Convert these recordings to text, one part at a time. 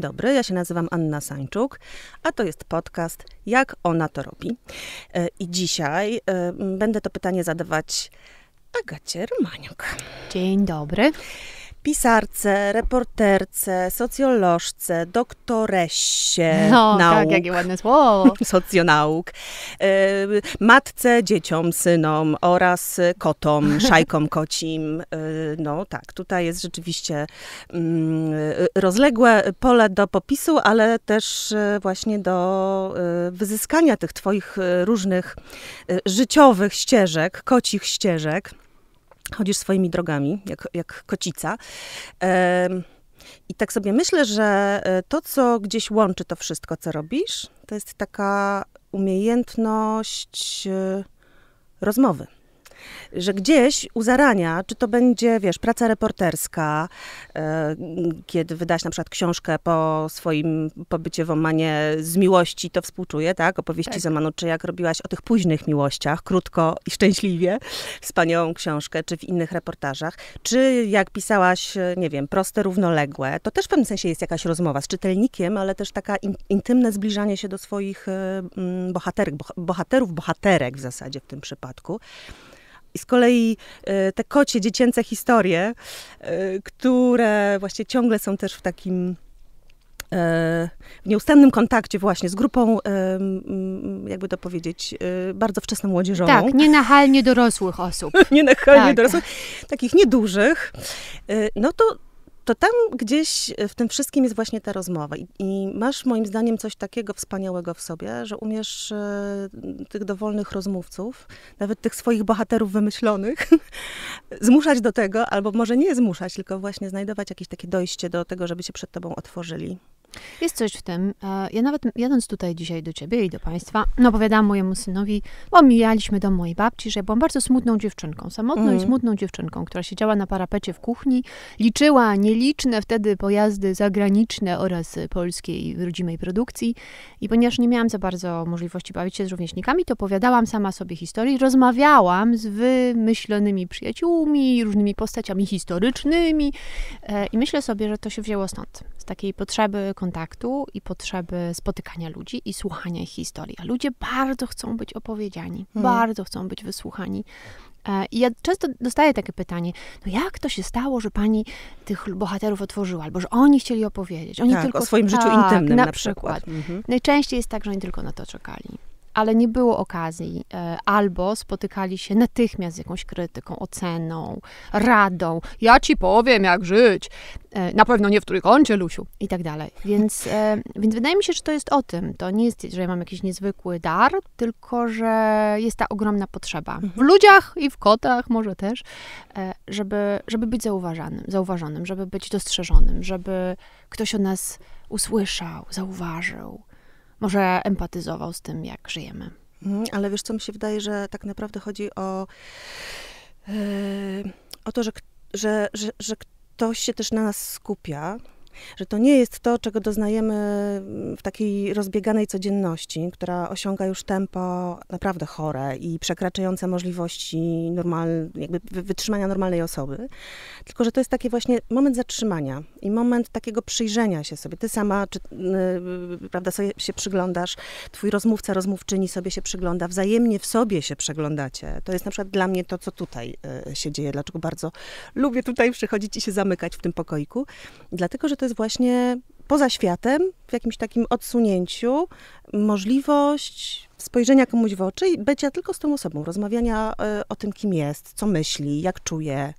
Dzień dobry, ja się nazywam Anna Sańczuk, a to jest podcast Jak ona to robi. E, I dzisiaj e, będę to pytanie zadawać Agacie Romaniuk. Dzień dobry pisarce, reporterce, socjolożce, doktoresie no, nauk. tak, jakie ładne słowo. Socjonauk. E, matce, dzieciom, synom oraz kotom, szajkom kocim. E, no tak, tutaj jest rzeczywiście mm, rozległe pole do popisu, ale też e, właśnie do wyzyskania tych twoich różnych życiowych ścieżek, kocich ścieżek chodzisz swoimi drogami, jak, jak kocica. I tak sobie myślę, że e, to, co gdzieś łączy to wszystko, co robisz, to jest taka umiejętność e, rozmowy że gdzieś u zarania, czy to będzie, wiesz, praca reporterska, e, kiedy wydasz na przykład książkę po swoim pobycie w Omanie z miłości, to współczuję, tak? Opowieści tak. z Omanu, czy jak robiłaś o tych późnych miłościach, krótko i szczęśliwie, wspaniałą książkę, czy w innych reportażach, czy jak pisałaś, nie wiem, proste, równoległe, to też w pewnym sensie jest jakaś rozmowa z czytelnikiem, ale też taka in, intymne zbliżanie się do swoich e, bohaterek, bohaterów, bohaterek w zasadzie w tym przypadku. I z kolei e, te kocie dziecięce historie, e, które właśnie ciągle są też w takim e, w nieustannym kontakcie właśnie z grupą, jakby to powiedzieć, bardzo wczesną młodzieżową. Tak, nienachalnie dorosłych osób. nienachalnie tak. dorosłych, takich niedużych. No to to tam gdzieś w tym wszystkim jest właśnie ta rozmowa. I, I, masz moim zdaniem coś takiego wspaniałego w sobie, że umiesz e, tych dowolnych rozmówców, nawet tych swoich bohaterów wymyślonych, zmuszać do tego, albo może nie zmuszać, tylko właśnie znajdować jakieś takie dojście do tego, żeby się przed tobą otworzyli. Jest coś w tym. E, ja nawet jadąc tutaj dzisiaj do ciebie i do państwa, no opowiadałam mojemu synowi, bo mijaliśmy dom mojej babci, że byłam bardzo smutną dziewczynką, samotną mm. i smutną dziewczynką, która siedziała na parapecie w kuchni, liczyła nieliczne wtedy pojazdy zagraniczne oraz polskiej rodzimej produkcji i ponieważ nie miałam za bardzo możliwości bawić się z rówieśnikami, to opowiadałam sama sobie historii, rozmawiałam z wymyślonymi przyjaciółmi, różnymi postaciami historycznymi e, i myślę sobie, że to się wzięło stąd, z takiej potrzeby kontaktu i potrzeby spotykania ludzi i słuchania ich historii. A ludzie bardzo chcą być opowiedziani, hmm. bardzo chcą być wysłuchani. E, I ja często dostaję takie pytanie, no jak to się stało, że pani tych bohaterów otworzyła, albo że oni chcieli opowiedzieć. Oni tak, tylko o swoim tak, życiu intymnym na, na przykład. przykład. Mhm. Najczęściej jest tak, że oni tylko na to czekali ale nie było okazji. E, albo spotykali się natychmiast z jakąś krytyką, oceną, radą. Ja ci powiem, jak żyć. E, na pewno nie w trójkącie, Lusiu. I tak dalej. Więc, e, więc wydaje mi się, że to jest o tym. To nie jest, że ja mam jakiś niezwykły dar, tylko że jest ta ogromna potrzeba. W mhm. ludziach i w kotach może też, żeby, żeby być zauważanym, zauważonym, żeby być dostrzeżonym, żeby ktoś o nas usłyszał, zauważył może empatyzował z tym, jak żyjemy. Mhm, ale wiesz, co mi się wydaje, że tak naprawdę chodzi o, yy, o to, że, że, że, że ktoś się też na nas skupia, że to nie jest to, czego doznajemy w takiej rozbieganej codzienności, która osiąga już tempo naprawdę chore i przekraczające możliwości normal, jakby wytrzymania normalnej osoby, tylko że to jest taki właśnie moment zatrzymania i moment takiego przyjrzenia się sobie. Ty sama, czy, yy, prawda, sobie się przyglądasz, twój rozmówca, rozmówczyni sobie się przygląda, wzajemnie w sobie się przeglądacie. To jest na przykład dla mnie to, co tutaj yy, się dzieje, dlaczego bardzo lubię tutaj przychodzić i się zamykać w tym pokoiku, dlatego, że to jest właśnie poza światem, w jakimś takim odsunięciu, możliwość spojrzenia komuś w oczy i bycia tylko z tą osobą, rozmawiania e, o tym, kim jest, co myśli, jak czuje.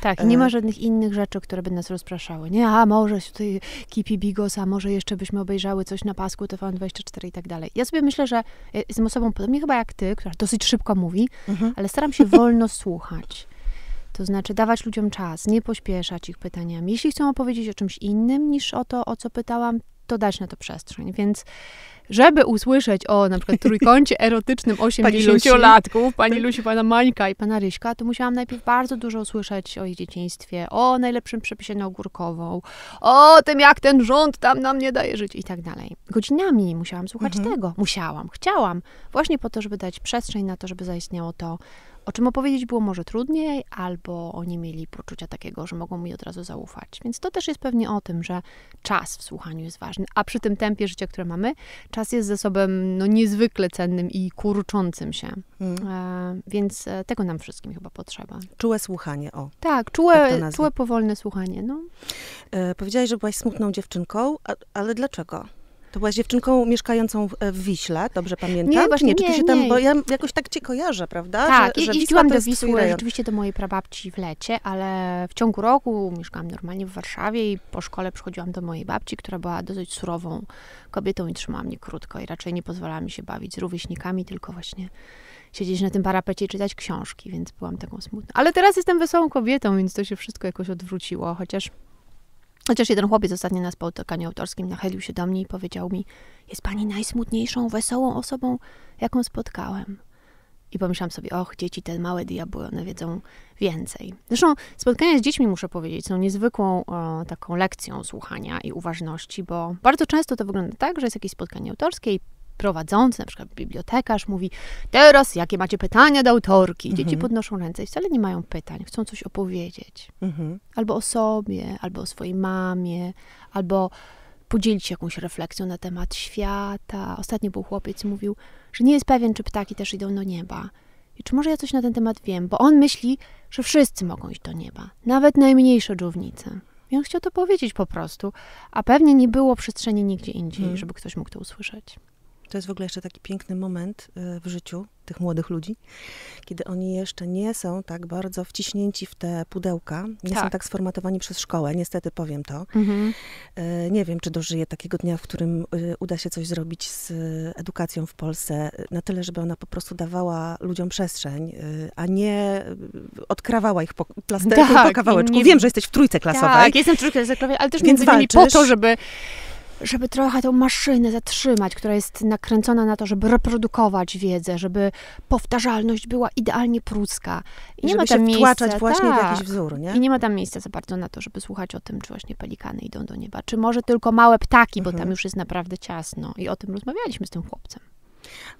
Tak, i nie ma e, żadnych innych rzeczy, które by nas rozpraszały. Nie, a może tutaj Kipi Bigos, a może jeszcze byśmy obejrzały coś na pasku TVN24 i tak dalej. Ja sobie myślę, że jestem osobą podobnie chyba jak ty, która dosyć szybko mówi, mhm. ale staram się wolno słuchać. To znaczy dawać ludziom czas, nie pośpieszać ich pytaniami. Jeśli chcą opowiedzieć o czymś innym niż o to, o co pytałam, to dać na to przestrzeń. Więc żeby usłyszeć o na przykład trójkącie erotycznym 80-latków, pani Lusi, pana Mańka i pana Ryśka, to musiałam najpierw bardzo dużo usłyszeć o ich dzieciństwie, o najlepszym przepisie na ogórkową, o tym, jak ten rząd tam nam nie daje żyć i tak dalej. Godzinami musiałam słuchać mhm. tego. Musiałam, chciałam. Właśnie po to, żeby dać przestrzeń na to, żeby zaistniało to, o czym opowiedzieć było może trudniej, albo oni mieli poczucia takiego, że mogą mi od razu zaufać. Więc to też jest pewnie o tym, że czas w słuchaniu jest ważny. A przy tym tempie życia, które mamy, czas jest zasobem no, niezwykle cennym i kurczącym się. Mm. E, więc e, tego nam wszystkim chyba potrzeba. Czułe słuchanie, o. Tak, czułe, tak czułe powolne słuchanie. No. E, powiedziałaś, że byłaś smutną dziewczynką, a, ale dlaczego? To byłaś dziewczynką mieszkającą w, w Wiśle, dobrze pamiętam? Nie, właśnie nie, czy ty nie, się tam, nie. bo ja jakoś tak cię kojarzę, prawda? Tak, że, że jeździłam do Wisły rzeczywiście do mojej prababci w lecie, ale w ciągu roku mieszkałam normalnie w Warszawie i po szkole przychodziłam do mojej babci, która była dosyć surową kobietą i trzymała mnie krótko i raczej nie pozwalała mi się bawić z rówieśnikami, tylko właśnie siedzieć na tym parapecie i czytać książki, więc byłam taką smutną. Ale teraz jestem wesołą kobietą, więc to się wszystko jakoś odwróciło, chociaż Chociaż jeden chłopiec ostatnio na spotkaniu autorskim nachylił się do mnie i powiedział mi, jest pani najsmutniejszą, wesołą osobą, jaką spotkałem. I pomyślałam sobie, och, dzieci, te małe diabły, one wiedzą więcej. Zresztą spotkania z dziećmi, muszę powiedzieć, są niezwykłą o, taką lekcją słuchania i uważności, bo bardzo często to wygląda tak, że jest jakieś spotkanie autorskie i prowadzący, na przykład bibliotekarz, mówi: Teraz jakie macie pytania do autorki? Dzieci mhm. podnoszą ręce i wcale nie mają pytań, chcą coś opowiedzieć. Mhm. Albo o sobie, albo o swojej mamie, albo podzielić się jakąś refleksją na temat świata. Ostatnio był chłopiec, mówił, że nie jest pewien, czy ptaki też idą do nieba. I czy może ja coś na ten temat wiem? Bo on myśli, że wszyscy mogą iść do nieba, nawet najmniejsze dżownice. I on chciał to powiedzieć po prostu, a pewnie nie było przestrzeni nigdzie indziej, hmm. żeby ktoś mógł to usłyszeć. To jest w ogóle jeszcze taki piękny moment e, w życiu tych młodych ludzi, kiedy oni jeszcze nie są tak bardzo wciśnięci w te pudełka, nie tak. są tak sformatowani przez szkołę, niestety powiem to. Mhm. E, nie wiem, czy dożyję takiego dnia, w którym e, uda się coś zrobić z edukacją w Polsce, na tyle, żeby ona po prostu dawała ludziom przestrzeń, a nie odkrawała ich po plasterku tak, po kawałeczku. Nie... Wiem, że jesteś w trójce klasowej. Tak, jestem w trójce klasowej, ale też między innymi po to, żeby żeby trochę tą maszynę zatrzymać, która jest nakręcona na to, żeby reprodukować wiedzę, żeby powtarzalność była idealnie pruska. I nie ma tam się miejsca, właśnie tak, w jakiś wzór, nie? I nie ma tam miejsca za bardzo na to, żeby słuchać o tym, czy właśnie pelikany idą do nieba, czy może tylko małe ptaki, bo mhm. tam już jest naprawdę ciasno. I o tym rozmawialiśmy z tym chłopcem.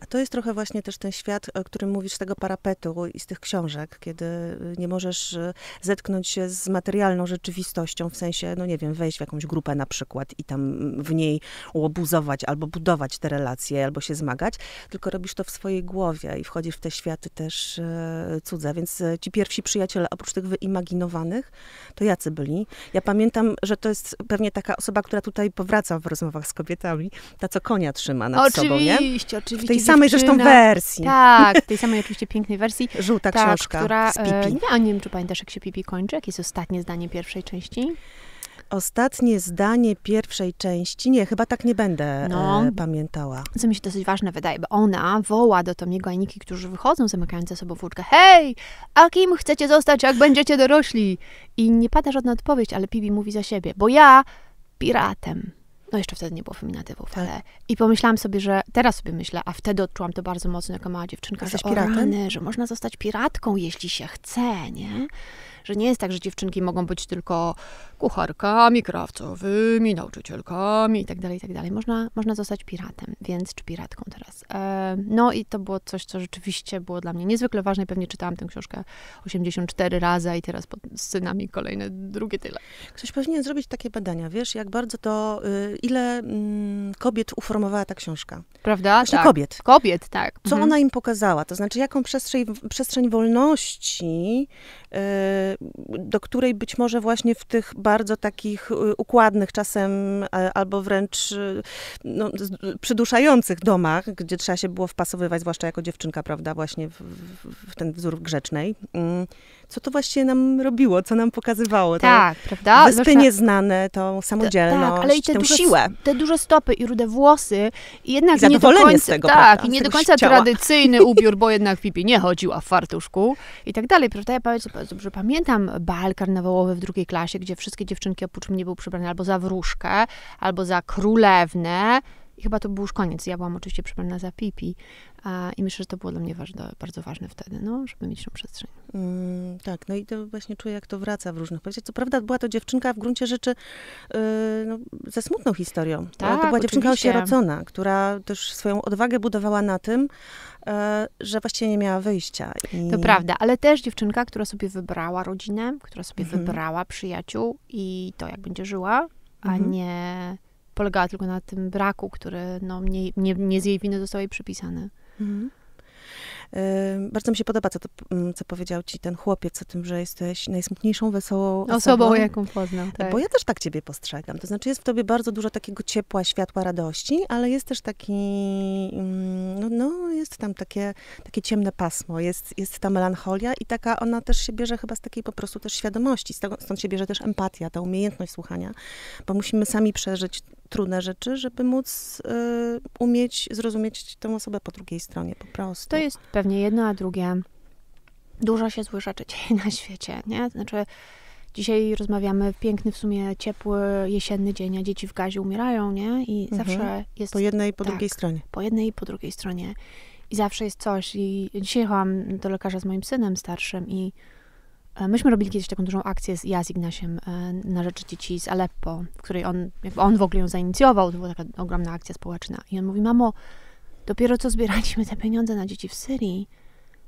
A to jest trochę właśnie też ten świat, o którym mówisz z tego parapetu i z tych książek, kiedy y, nie możesz y, zetknąć się z materialną rzeczywistością, w sensie, no nie wiem, wejść w jakąś grupę na przykład i tam w niej łobuzować albo budować te relacje, albo się zmagać, tylko robisz to w swojej głowie i wchodzisz w te światy też e, cudze. Więc ci pierwsi przyjaciele, oprócz tych wyimaginowanych, to jacy byli? Ja pamiętam, że to jest pewnie taka osoba, która tutaj powraca w rozmowach z kobietami, ta co konia trzyma nad oczywiście, sobą, nie? Oczywiście, oczywiście w tej samej zresztą wersji. Tak, w tej samej oczywiście pięknej wersji. Żółta tak, książka która, z Pipi. E, nie, wiem, czy pamiętasz, jak się Pipi kończy? Jakie jest ostatnie zdanie pierwszej części? Ostatnie zdanie pierwszej części, nie, chyba tak nie będę e, no, e, pamiętała. Co mi się dosyć ważne wydaje, bo ona woła do Tomiego i Niki, którzy wychodzą zamykając za sobą furtkę. Hej, a kim chcecie zostać, jak będziecie dorośli? I nie pada żadna odpowiedź, ale Pipi mówi za siebie, bo ja piratem no jeszcze wtedy nie było feminatywów, tak. ale i pomyślałam sobie, że teraz sobie myślę, a wtedy odczułam to bardzo mocno jako mała dziewczynka, Jesteś że piratem? że można zostać piratką, jeśli się chce, nie? Że nie jest tak, że dziewczynki mogą być tylko kucharkami krawcowymi, nauczycielkami i tak dalej, i tak dalej. Można, można zostać piratem, więc czy piratką teraz. E, no i to było coś, co rzeczywiście było dla mnie niezwykle ważne. Pewnie czytałam tę książkę 84 razy i teraz pod synami kolejne drugie tyle. Ktoś powinien zrobić takie badania, wiesz, jak bardzo to, y, ile mm, kobiet uformowała ta książka. Prawda? Właśnie tak. kobiet. Kobiet, tak. Co mhm. ona im pokazała, to znaczy jaką przestrzeń, przestrzeń wolności y, do której być może właśnie w tych bardzo takich y, układnych czasem albo wręcz y, no, przyduszających domach, gdzie trzeba się było wpasowywać, zwłaszcza jako dziewczynka, prawda, właśnie w, w ten wzór grzecznej. Co to właściwie nam robiło, co nam pokazywało. Tak, prawda? Wyspy Zwłaszcza... nieznane, tą samodzielność, tak, ale i te tę duże, siłę. Te duże stopy i rude włosy. I jednak I nie do końca, z tego, Tak, prawda? i nie do końca tradycyjny ubiór, bo jednak Pipi nie chodziła w fartuszku i tak dalej, prawda? Ja dobrze pamiętam bal karnawałowy w drugiej klasie, gdzie wszystkie dziewczynki oprócz mnie były przebrane albo za wróżkę, albo za królewnę, I chyba to był już koniec. Ja byłam oczywiście przebrana za Pipi a, i myślę, że to było dla mnie ważne, bardzo ważne wtedy, no, żeby mieć tą przestrzeń. Mm, tak, no i to właśnie czuję, jak to wraca w różnych powieściach. Co prawda była to dziewczynka w gruncie rzeczy yy, no, ze smutną historią. Tak, to była dziewczynka oczywiście. osierocona, która też swoją odwagę budowała na tym, yy, że właściwie nie miała wyjścia. I... To prawda, ale też dziewczynka, która sobie wybrała rodzinę, która sobie Mhm. wybrała przyjaciół i to, jak będzie żyła, a Mhm. nie polegała tylko na tym braku, który no, nie, nie, nie z jej winy został jej przypisany. Mhm. Bardzo mi się podoba, co, to, mm, co powiedział ci ten chłopiec o tym, że jesteś najsmutniejszą, wesołą osobą. Osobą, jaką poznał. Tak. Bo ja też tak ciebie postrzegam. To znaczy jest w tobie bardzo dużo takiego ciepła, światła, radości, ale jest też taki, mm, no, no jest tam takie, takie ciemne pasmo, jest, jest ta melancholia i taka, ona też się bierze chyba z takiej po prostu też świadomości, stąd się bierze też empatia, ta umiejętność słuchania, bo musimy sami przeżyć trudne rzeczy, żeby móc y, umieć zrozumieć tę osobę po drugiej stronie po prostu. To jest pewnie jedno, a drugie. Dużo się złych rzeczy dzieje na świecie, nie? Znaczy, dzisiaj rozmawiamy, piękny w sumie, ciepły, jesienny dzień, a dzieci w gazie umierają, nie? I Mhm. zawsze jest po jednej i po tak. drugiej stronie. po jednej i po drugiej stronie. I zawsze jest coś. I dzisiaj jechałam do lekarza z moim synem starszym i myśmy robili kiedyś taką dużą akcję z, ja z Ignasiem e, na rzecz dzieci z Aleppo, w której on, on w ogóle ją zainicjował. To była taka ogromna akcja społeczna. I on mówi, mamo, dopiero co zbieraliśmy te pieniądze na dzieci w Syrii.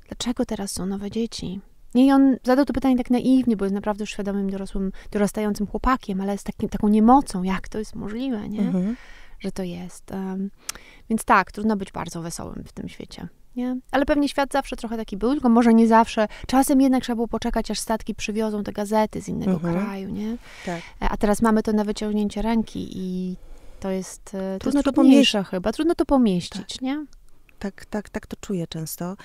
Dlaczego teraz są nowe dzieci? I on zadał to pytanie tak naiwnie, bo jest naprawdę świadomym, dorosłym, dorastającym chłopakiem, ale z takim, taką niemocą, jak to jest możliwe, nie? Mhm. że to jest. em, więc tak, trudno być bardzo wesołym w tym świecie. Nie? Ale pewnie świat zawsze trochę taki był, tylko może nie zawsze. Czasem jednak trzeba było poczekać, aż statki przywiozą te gazety z innego Mhm. kraju, nie? Tak. E, A teraz mamy to na wyciągnięcie ręki i to jest, e, to Trudno jest to trudniejsze chyba. Trudno to pomieścić, nie? Tak, tak, tak to czuję często.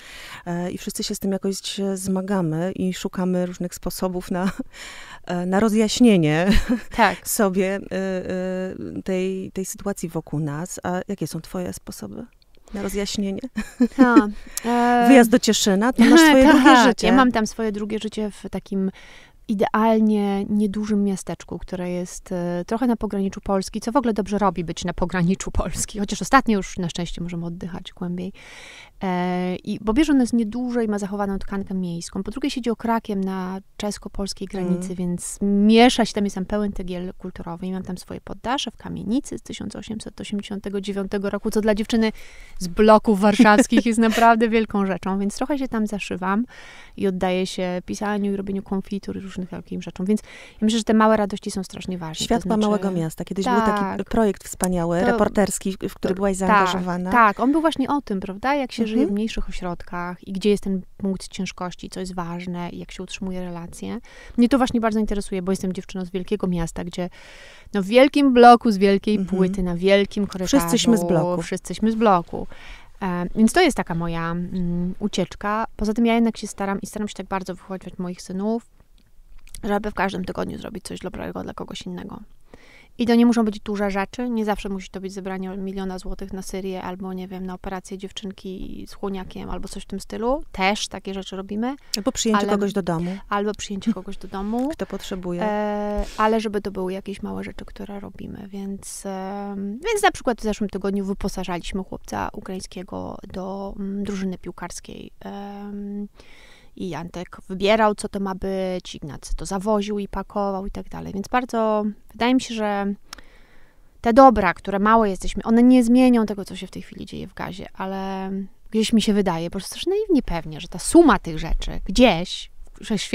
E, I wszyscy się z tym jakoś zmagamy i szukamy różnych sposobów na, na rozjaśnienie Tak. sobie tej, tej sytuacji wokół nas. A jakie są twoje sposoby na rozjaśnienie? Ha, e, Wyjazd do Cieszyna, to masz swoje drugie tak, życie. Ja mam tam swoje drugie życie w takim idealnie niedużym miasteczku, które jest e, trochę na pograniczu Polski, co w ogóle dobrze robi być na pograniczu Polski, chociaż ostatnio już na szczęście możemy oddychać głębiej. E, i, bo bierze ono jest nieduże i ma zachowaną tkankę miejską. Po drugie siedzi okrakiem na czesko-polskiej granicy, Mm. więc miesza się tam, jest tam pełen tegiel kulturowy i mam tam swoje poddasze w kamienicy z 1889 roku, co dla dziewczyny z bloków warszawskich jest naprawdę wielką rzeczą, więc trochę się tam zaszywam i oddaję się pisaniu i robieniu konfitur i różnych takim rzeczom, więc ja myślę, że te małe radości są strasznie ważne. Światła to znaczy, Małego Miasta. Kiedyś był taki Tak. projekt wspaniały, To- reporterski, w który byłaś zaangażowana. Tak, tak, on był właśnie o tym, prawda, jak się żyje Mhm. w mniejszych ośrodkach i gdzie jest ten punkt ciężkości, co jest ważne i jak się utrzymuje relacje. Mnie to właśnie bardzo interesuje, bo jestem dziewczyną z wielkiego miasta, gdzie no w wielkim bloku z wielkiej Mhm. płyty, na wielkim korytarzu. Wszyscyśmy z bloku. Wszyscyśmy z bloku. E, więc to jest taka moja mm, ucieczka. Poza tym ja jednak się staram i staram się tak bardzo wychowywać moich synów, żeby w każdym tygodniu zrobić coś dobrego dla kogoś innego. I to nie muszą być duże rzeczy, nie zawsze musi to być zebranie miliona złotych na Syrię, albo nie wiem, na operację dziewczynki z chłoniakiem, albo coś w tym stylu. Też takie rzeczy robimy. Albo przyjęcie Ale- kogoś do domu, Albo przyjęcie kogoś do domu. kto potrzebuje. E, ale żeby to były jakieś małe rzeczy, które robimy, więc, em, więc na przykład w zeszłym tygodniu wyposażaliśmy chłopca ukraińskiego do mm, drużyny piłkarskiej. Em, I Antek wybierał, co to ma być, Ignacy to zawoził i pakował i tak dalej. Więc bardzo, wydaje mi się, że te dobra, które małe jesteśmy, one nie zmienią tego, co się w tej chwili dzieje w gazie, ale gdzieś mi się wydaje, po prostu też naiwnie pewnie, że ta suma tych rzeczy gdzieś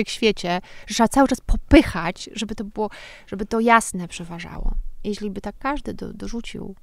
w świecie, że trzeba cały czas popychać, żeby to było, żeby to jasne przeważało. Jeśli by tak każdy do, dorzucił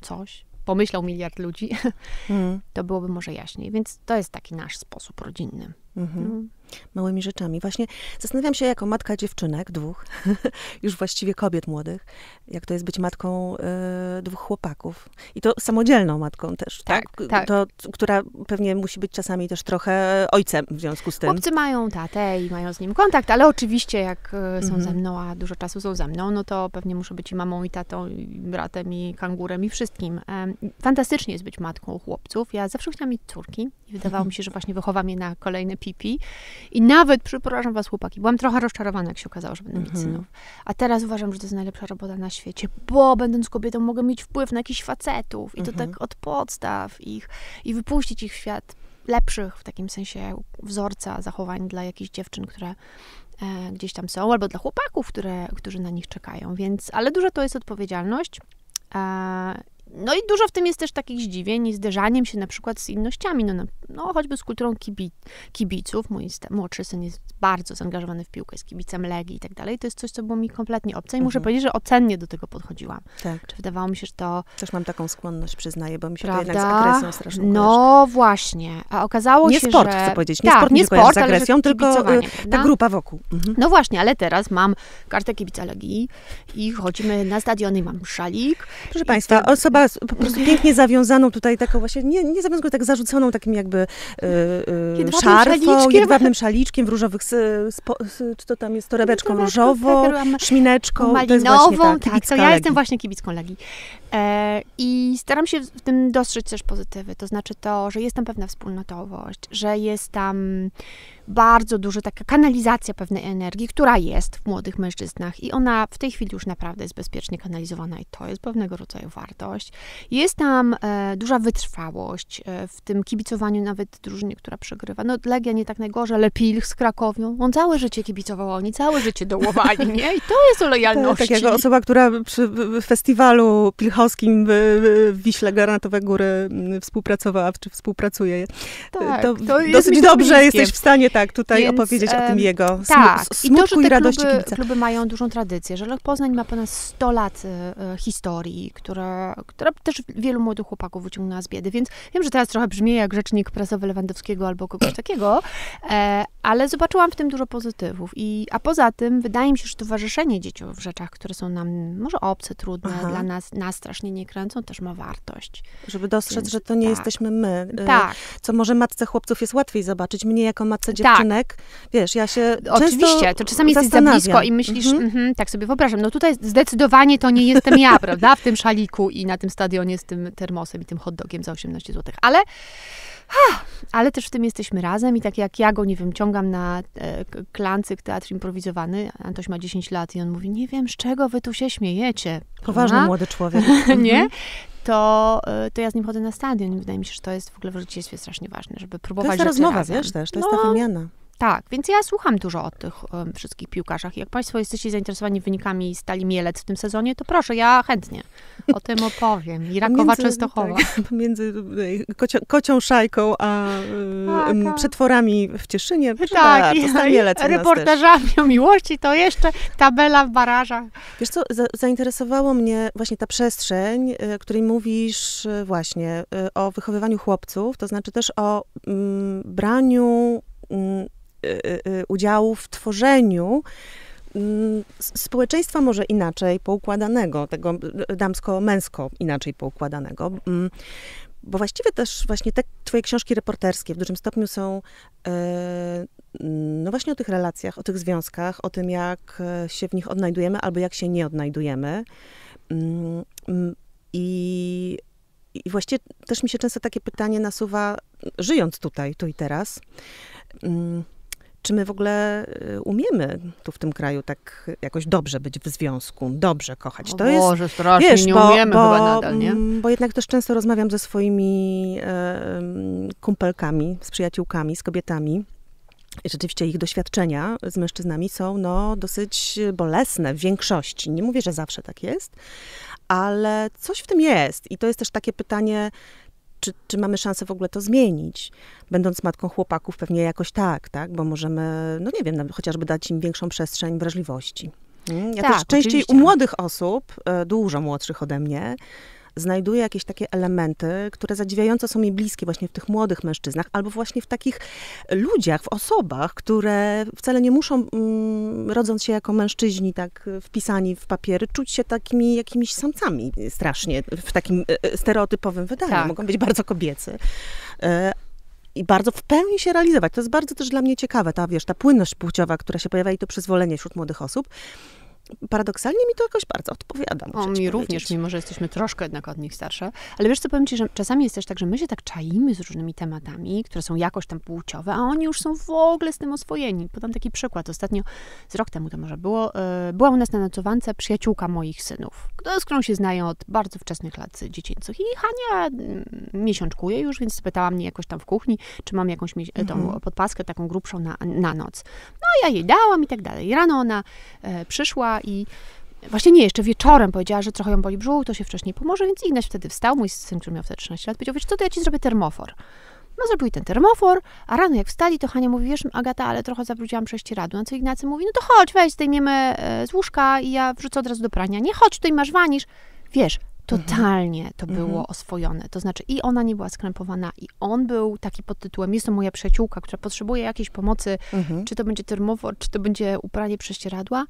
coś, pomyślał miliard ludzi, Mm, to byłoby może jaśniej. Więc to jest taki nasz sposób rodzinny. Mhm. No. Małymi rzeczami. Właśnie zastanawiam się, jako matka dziewczynek, dwóch, już właściwie kobiet młodych, jak to jest być matką e, dwóch chłopaków. I to samodzielną matką też, tak? Tak, tak. To, która pewnie musi być czasami też trochę ojcem w związku z tym. Chłopcy mają tatę i mają z nim kontakt, ale oczywiście jak e, są Mhm. ze mną, a dużo czasu są ze mną, no to pewnie muszę być i mamą, i tatą, i bratem, i kangurem, i wszystkim. Em, Fantastycznie jest być matką chłopców. Ja zawsze chciałam mieć córki i wydawało mi się, że właśnie wychowam je na kolejne pipi. I nawet, przepraszam was chłopaki, byłam trochę rozczarowana, jak się okazało, że będę mieć Mhm. synów. A teraz uważam, że to jest najlepsza robota na świecie, bo będąc kobietą mogę mieć wpływ na jakichś facetów i to Mhm. tak od podstaw ich i wypuścić ich w świat lepszych w takim sensie wzorca zachowań dla jakichś dziewczyn, które e, gdzieś tam są, albo dla chłopaków, które, którzy na nich czekają. Więc, ale duża to jest odpowiedzialność. E, no i dużo w tym jest też takich zdziwień i zderzaniem się na przykład z innościami, no, no choćby z kulturą kibi, kibiców. Mój młodszy syn jest bardzo zaangażowany w piłkę, jest kibicem Legii i tak dalej. To jest coś, co było mi kompletnie obce i muszę Mhm. powiedzieć, że ocennie do tego podchodziłam. Tak. Czy wydawało mi się, że to Też mam taką skłonność, przyznaję, bo mi się Prawda? to jednak z agresją kojarzy. No właśnie, a okazało Nie się, sport, że... chcę powiedzieć. Nie tak, sport nie sport, z agresją, tylko y, ta grupa wokół. Mhm. No właśnie, ale teraz mam kartę kibica Legii i chodzimy na stadiony, mam szalik. Proszę Państwa, osoba po prostu pięknie zawiązaną tutaj, taką właśnie, nie, nie zawiązką, tak zarzuconą takim jakby y, y, Jedwabnym szarfą, szaliczkiem. jedwabnym szaliczkiem w różowych, spo, czy to tam jest torebeczką Torebeczką, różową, tak, szmineczką, malinową, tak, to ja jestem właśnie kibicką Legii. E, I staram się w tym dostrzec też pozytywy, to znaczy to, że jest tam pewna wspólnotowość, że jest tam bardzo duża taka kanalizacja pewnej energii, która jest w młodych mężczyznach i ona w tej chwili już naprawdę jest bezpiecznie kanalizowana i to jest pewnego rodzaju wartość. Jest tam e, duża wytrwałość e, w tym kibicowaniu nawet drużynie, która przegrywa. No Legia nie tak najgorzej, ale Pilch z Krakowią, on całe życie kibicował, oni całe życie dołowali, nie? I to jest o Tak, lojalności. tak jako osoba, która przy festiwalu pilchowskim w, Wiśle Granatowe Góry m, współpracowała, czy współpracuje, Tak, to, to jest dosyć dobrze jesteś w stanie tak tutaj Więc, opowiedzieć o tym jego smu, Tak, i to, smutku że i, radości kluby, kibica. kluby mają dużą tradycję, że Lech Poznań ma ponad 100 lat e, historii, która, która też wielu młodych chłopaków wyciągnęła z biedy, więc wiem, że teraz trochę brzmi jak rzecznik prasowy Lewandowskiego albo kogoś takiego, e, ale zobaczyłam w tym dużo pozytywów. I, a poza tym wydaje mi się, że towarzyszenie dzieciom w rzeczach, które są nam może obce, trudne, Aha. dla nas, nas strasznie nie kręcą, też ma wartość. Żeby dostrzec, Więc że to nie tak. jesteśmy my. Y, Tak, Co może matce chłopców jest łatwiej zobaczyć. Mnie jako matce dziewczynek, wiesz, ja się Oczywiście, to czasami jesteś za blisko i myślisz, Mhm. mhm, tak sobie wyobrażam, no tutaj zdecydowanie to nie jestem ja, prawda, w tym szaliku i na tym stadionie z tym termosem i tym hot dogiem za 18 zł, ale ah, ale też w tym jesteśmy razem i tak jak ja go, nie wiem, ciągam na e, klancyk teatr improwizowany, Antoś ma 10 lat i on mówi, nie wiem, z czego wy tu się śmiejecie. Poważny prawda? młody człowiek. nie? Mhm. To, e, to ja z nim chodzę na stadion i wydaje mi się, że to jest w ogóle w rodzicielstwie strasznie ważne, żeby To próbować jest ta rzeczy rozmowa, razem. wiesz, też, to jest No, ta wymiana. Tak, więc ja słucham dużo o tych em, wszystkich piłkarzach. Jak Państwo jesteście zainteresowani wynikami Stali Mielec w tym sezonie, to proszę, ja chętnie o tym opowiem. I Rakowa Pomiędzy- Częstochowa. Tak, pomiędzy y, kocio, kocią szajką a y, Tak, ym, tak. przetworami w Cieszynie. Proszę Tak, bardzo, Stal Mielec reportażami o miłości, to jeszcze tabela w barażach. Wiesz co, za, zainteresowało mnie właśnie ta przestrzeń, y, której mówisz właśnie o wychowywaniu chłopców, to znaczy też o mm, braniu mm, udziału w tworzeniu mm, społeczeństwa może inaczej poukładanego, tego y, damsko-męsko inaczej poukładanego. Mm, Bo właściwie też właśnie te twoje książki reporterskie w dużym stopniu są e, no właśnie o tych relacjach, o tych związkach, o tym, jak e, się w nich odnajdujemy albo jak się nie odnajdujemy. Mm, I, I właściwie też mi się często takie pytanie nasuwa, żyjąc tutaj, tu i teraz, czy my w ogóle e, umiemy tu w tym kraju tak jakoś dobrze być w związku, dobrze kochać. To jest Boże, strasznie Wiesz, nie bo, umiemy bo, chyba nadal, nie? mm, Bo jednak też często rozmawiam ze swoimi e, em, kumpelkami, z przyjaciółkami, z kobietami. I rzeczywiście ich doświadczenia z mężczyznami są no, dosyć bolesne w większości. Nie mówię, że zawsze tak jest, ale coś w tym jest. I to jest też takie pytanie, czy, czy mamy szansę w ogóle to zmienić? Będąc matką chłopaków, pewnie jakoś tak, tak? Bo możemy, no nie wiem, chociażby dać im większą przestrzeń wrażliwości. Mm, Ja Tak, też częściej oczywiście. u młodych osób, e, dużo młodszych ode mnie, znajduję jakieś takie elementy, które zadziwiająco są mi bliskie właśnie w tych młodych mężczyznach, albo właśnie w takich ludziach, w osobach, które wcale nie muszą, mm, rodząc się jako mężczyźni, tak wpisani w papiery, czuć się takimi jakimiś samcami strasznie, w takim e, e, stereotypowym wydaniu. Tak. Mogą być bardzo kobiecy. E, i bardzo w pełni się realizować. To jest bardzo też dla mnie ciekawe, ta, wiesz, ta płynność płciowa, która się pojawia i to przyzwolenie wśród młodych osób. Paradoksalnie mi to jakoś bardzo odpowiada. O, mi również, mimo że jesteśmy troszkę jednak od nich starsze. Ale wiesz co, powiem ci, że czasami jest też tak, że my się tak czaimy z różnymi tematami, które są jakoś tam płciowe, a oni już są w ogóle z tym oswojeni. Podam taki przykład. Ostatnio, z rok temu to może było, yy, była u nas na nocowance przyjaciółka moich synów, z którą się znają od bardzo wczesnych lat dziecięcych. I Hania mm, miesiączkuje już, więc spytała mnie jakoś tam w kuchni, czy mam jakąś tą mhm. podpaskę taką grubszą na, na noc. No, ja jej dałam i tak dalej. Rano ona e, i Właśnie nie, jeszcze wieczorem powiedziała, że trochę ją boli brzuch, to się wcześniej pomoże, więc Ignaś wtedy wstał, mój syn, który miał wtedy 13 lat, powiedział, wiesz co, to ja ci zrobię termofor. No zrobił ten termofor, a rano jak wstali, to Hania mówi, wiesz Agata, ale trochę zabrudziłam prześcieradło. Na co Ignacy mówi, no to chodź, weź, zdejmiemy e, z łóżka i ja wrzucę od razu do prania. Nie, chodź, tutaj masz wanisz. Wiesz, totalnie to było mhm. oswojone. To znaczy i ona nie była skrępowana, i on był taki pod tytułem, jest to moja przyjaciółka, która potrzebuje jakiejś pomocy, mhm. czy to będzie termofor, czy to będzie upranie prześcieradła,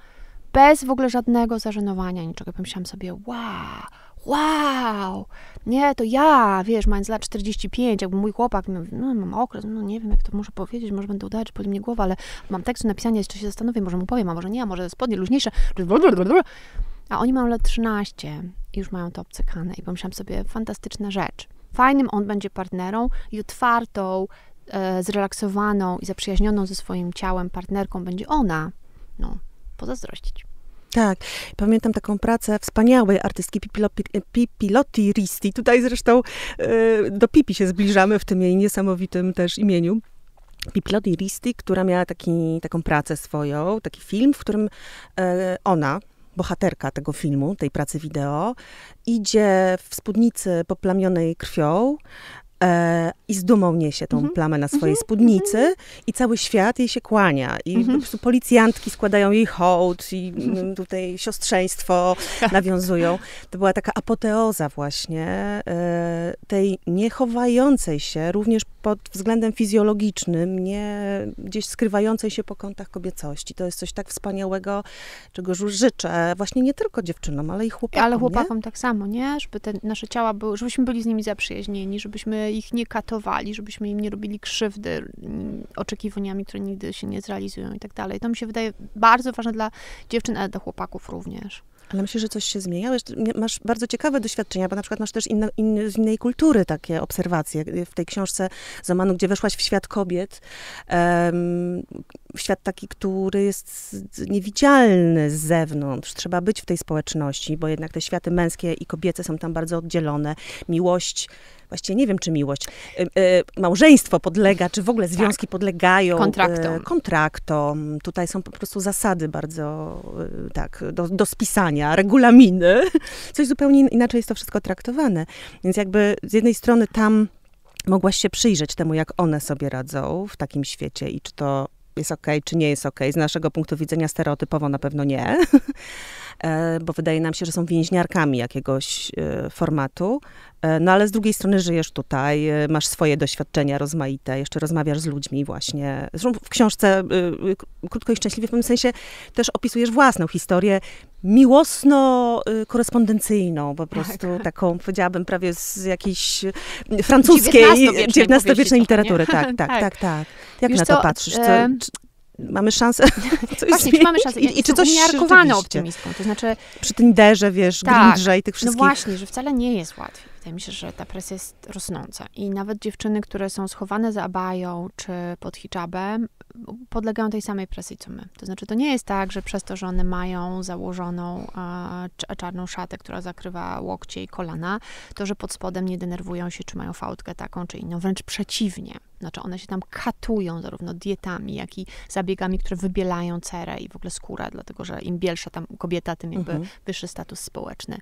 bez w ogóle żadnego zażenowania, niczego. Pomyślałam sobie, wow, wow, nie, to ja, wiesz, mając lat 45, jakby mój chłopak, no, mam okres, no nie wiem, jak to może powiedzieć, może będę udawać, boli mnie głowa, ale mam tekst napisania, jeszcze się zastanowię, może mu powiem, a może nie, a może spodnie luźniejsze, a oni mają lat 13 i już mają to obcykane i pomyślałam sobie, fantastyczna rzecz. Fajnym on będzie partnerą i otwartą, e, zrelaksowaną i zaprzyjaźnioną ze swoim ciałem partnerką będzie ona. No, pozazdrościć. Tak, pamiętam taką pracę wspaniałej artystki Pipilotti Risti. Tutaj zresztą e, do Pipi się zbliżamy w tym jej niesamowitym też imieniu. Pipilotti Risti, która miała taki, taką pracę swoją, taki film, w którym e, ona, bohaterka tego filmu, tej pracy wideo, idzie w spódnicy poplamionej krwią, E, i z dumą niesie tą mm -hmm. plamę na swojej mm -hmm. spódnicy mm -hmm. i cały świat jej się kłania. I mhm. po prostu policjantki składają jej hołd i mm, tutaj siostrzeństwo nawiązują. To była taka apoteoza właśnie e, tej niechowającej się również pod względem fizjologicznym, nie gdzieś skrywającej się po kątach kobiecości. To jest coś tak wspaniałego, czego życzę właśnie nie tylko dziewczynom, ale i chłopakom. Ale chłopakom nie? tak samo, nie? Żeby te nasze ciała były, żebyśmy byli z nimi zaprzyjaźnieni, żebyśmy ich nie katowali, żebyśmy im nie robili krzywdy mm, oczekiwaniami, które nigdy się nie zrealizują i tak dalej. To mi się wydaje bardzo ważne dla dziewczyn, ale dla chłopaków również. Ale myślę, że coś się zmienia. Masz bardzo ciekawe doświadczenia, bo na przykład masz też inne, inne, z innej kultury takie obserwacje. W tej książce Zamanu, gdzie weszłaś w świat kobiet, um, świat taki, który jest niewidzialny z zewnątrz. Trzeba być w tej społeczności, bo jednak te światy męskie i kobiece są tam bardzo oddzielone. Miłość właściwie nie wiem, czy miłość, y, y, małżeństwo podlega, czy w ogóle związki tak. podlegają kontraktom. Y, kontraktom. Tutaj są po prostu zasady bardzo, tak, do, do spisania, regulaminy. Coś zupełnie inaczej jest to wszystko traktowane. Więc jakby z jednej strony tam mogłaś się przyjrzeć temu, jak one sobie radzą w takim świecie i czy to jest ok, czy nie jest ok. Z naszego punktu widzenia stereotypowo na pewno nie. E, bo wydaje nam się, że są więźniarkami jakiegoś e, formatu. E, no ale z drugiej strony żyjesz tutaj, masz swoje doświadczenia rozmaite, jeszcze rozmawiasz z ludźmi właśnie. Zresztą w książce Krótko i Szczęśliwie w pewnym sensie też opisujesz własną historię miłosno-korespondencyjną, po prostu tak. taką, powiedziałabym, prawie z jakiejś francuskiej, XIX-wiecznej literatury. Tak, tak, tak, tak, tak. Jak Wiesz na to co, patrzysz? Co, czy, mamy szansę coś Właśnie, czy mamy szansę. I, i czy coś umiarkowane optymistką, to znaczy... Przy Tinderze, wiesz, tak, Grindrze i tych no wszystkich... No właśnie, że wcale nie jest łatwiej. Wydaje mi się, że ta presja jest rosnąca. I nawet dziewczyny, które są schowane za abają czy pod hijabem, podlegają tej samej presji, co my. To znaczy, to nie jest tak, że przez to, że one mają założoną czarną szatę, która zakrywa łokcie i kolana, to, że pod spodem nie denerwują się, czy mają fałdkę taką, czy inną. Wręcz przeciwnie. Znaczy, one się tam katują zarówno dietami, jak i zabiegami, które wybielają cerę i w ogóle skórę, dlatego, że im bielsza tam kobieta, tym jakby mhm. wyższy status społeczny.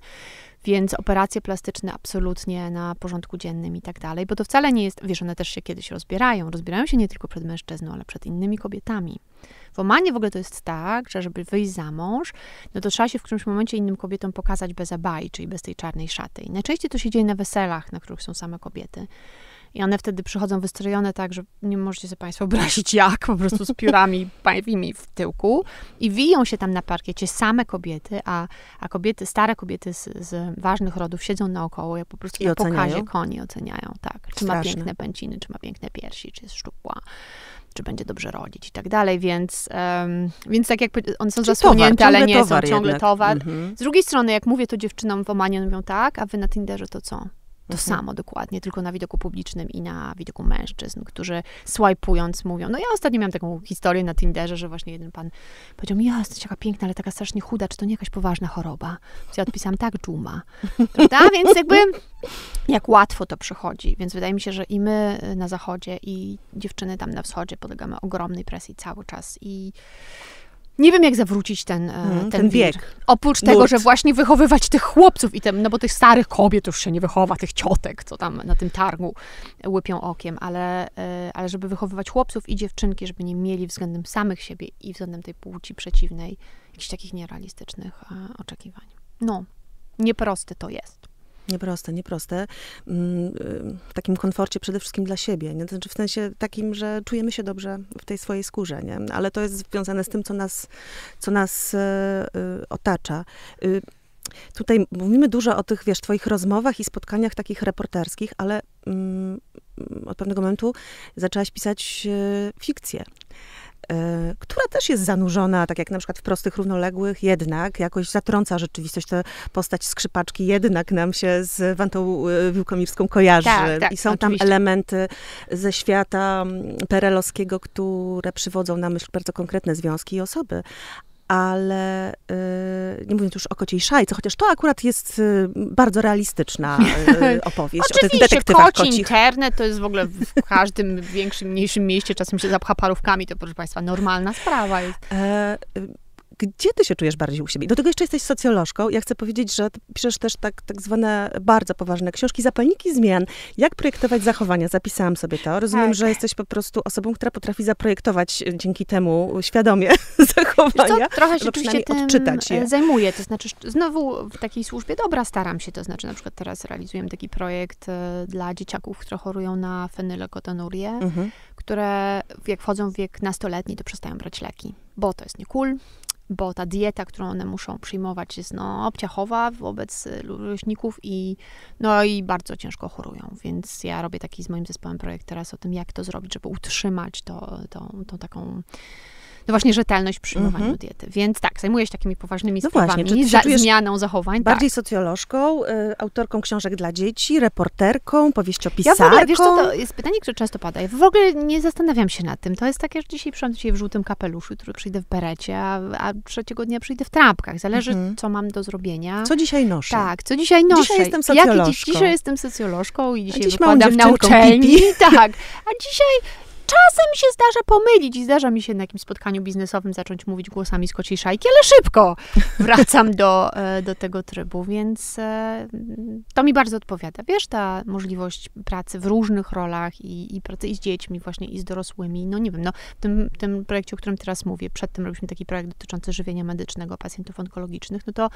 Więc operacje plastyczne absolutnie na porządku dziennym i tak dalej, bo to wcale nie jest, wiesz, one też się kiedyś rozbierają. Rozbierają się nie tylko przed mężczyzną, ale przed innymi kobietami. W Omanie w ogóle to jest tak, że żeby wyjść za mąż, no to trzeba się w którymś momencie innym kobietom pokazać bez abai, czyli bez tej czarnej szaty. I najczęściej to się dzieje na weselach, na których są same kobiety. I one wtedy przychodzą wystrojone tak, że nie możecie sobie Państwo wyobrazić jak, po prostu z piórami pajwimi w tyłku. I wiją się tam na parkiecie same kobiety, a, a kobiety, stare kobiety z, z ważnych rodów siedzą naokoło, jak po prostu I na oceniają? pokazie koni oceniają, tak. Czy Straszne. ma piękne pęciny, czy ma piękne piersi, czy jest szczupła czy będzie dobrze rodzić i tak dalej, więc, um, więc tak jak one są Czyli zasłonięte, towar, ale nie są ciągle jednak. towar. Mhm. Z drugiej strony, jak mówię to dziewczynom w Omanie, mówią tak, a wy na Tinderze to co? To Mhm. samo dokładnie, tylko na widoku publicznym i na widoku mężczyzn, którzy swajpując mówią. No ja ostatnio miałam taką historię na Tinderze, że właśnie jeden pan powiedział mi, ja jesteś taka piękna, ale taka strasznie chuda, czy to nie jakaś poważna choroba? Więc ja odpisałam, tak, dżuma. Prawda? Więc jakby jak łatwo to przychodzi. Więc wydaje mi się, że i my na zachodzie, i dziewczyny tam na wschodzie podlegamy ogromnej presji cały czas i nie wiem, jak zawrócić ten, e, Mhm, ten, ten bieg. Oprócz tego, Nurt. że właśnie wychowywać tych chłopców i tem, no bo tych starych kobiet już się nie wychowa, tych ciotek, co tam na tym targu łypią okiem, ale, e, ale żeby wychowywać chłopców i dziewczynki, żeby nie mieli względem samych siebie i względem tej płci przeciwnej jakichś takich nierealistycznych e, oczekiwań. No, nieproste to jest. Nieproste, nieproste. Mm, y, W takim komforcie przede wszystkim dla siebie. Nie? Znaczy w sensie takim, że czujemy się dobrze w tej swojej skórze, nie? Ale to jest związane z tym, co nas, co nas e, y, otacza. Y, Tutaj mówimy dużo o tych, wiesz, twoich rozmowach i spotkaniach takich reporterskich, ale mm, od pewnego momentu zaczęłaś pisać e, fikcję. E, Która też jest zanurzona, tak jak na przykład w prostych równoległych, jednak jakoś zatrąca rzeczywistość. Ta postać skrzypaczki jednak nam się z Wantą e, Wiłkomirską kojarzy. Tak, tak, I są oczywiście. tam elementy ze świata mm, perelowskiego, które przywodzą na myśl bardzo konkretne związki i osoby. Ale y, nie mówiąc już o kociej szajce, chociaż to akurat jest y, bardzo realistyczna y, opowieść o tych detektywach koci kocich. internet to jest w ogóle w każdym większym, mniejszym mieście, czasem się zapcha parówkami, to proszę Państwa, normalna sprawa jest. E, y, gdzie ty się czujesz bardziej u siebie? Do tego jeszcze jesteś socjolożką. Ja chcę powiedzieć, że piszesz też tak, tak zwane bardzo poważne książki, zapalniki zmian. Jak projektować zachowania? Zapisałam sobie to. Rozumiem, Tak. że jesteś po prostu osobą, która potrafi zaprojektować y, dzięki temu świadomie Wiesz co, zachowania. trochę się oczywiście tym odczytać je. e, zajmuję, to znaczy znowu w takiej służbie dobra staram się, to znaczy na przykład teraz realizujemy taki projekt e, dla dzieciaków, które chorują na fenylekotonurię, Mhm. które jak wchodzą w wiek nastoletni, to przestają brać leki, bo to jest nie cool, bo ta dieta, którą one muszą przyjmować jest no, obciachowa wobec y, rówieśników i, no, i bardzo ciężko chorują. Więc ja robię taki z moim zespołem projekt teraz o tym, jak to zrobić, żeby utrzymać to, to, tą taką no właśnie rzetelność przyjmowaniu Mhm. diety. Więc tak, zajmuję się takimi poważnymi No właśnie, sprawami, się za, zmianą zachowań. Bardziej tak. socjolożką, y, autorką książek dla dzieci, reporterką, Ja powieściopisarką. w ogóle, wiesz co, to jest pytanie, które często pada. Ja w ogóle nie zastanawiam się nad tym. To jest takie, że dzisiaj przyjdę dzisiaj w żółtym kapeluszu, jutro przyjdę w berecie, a, a trzeciego dnia przyjdę w trampkach. Zależy, Mhm. co mam do zrobienia. Co dzisiaj noszę? Tak, co dzisiaj noszę. Dzisiaj jestem dziś, socjolożką. dzisiaj jestem socjolożką i dzisiaj dziś małą wykładam na uczelni. pipi. Tak, a dzisiaj czasem się zdarza pomylić i zdarza mi się na jakimś spotkaniu biznesowym zacząć mówić głosami z kociej szajki, ale szybko wracam do, e, do tego trybu, więc e, to mi bardzo odpowiada. Wiesz, ta możliwość pracy w różnych rolach i, i pracy i z dziećmi właśnie i z dorosłymi, no nie wiem, no w tym, tym projekcie, o którym teraz mówię, przedtem robiliśmy taki projekt dotyczący żywienia medycznego pacjentów onkologicznych, no to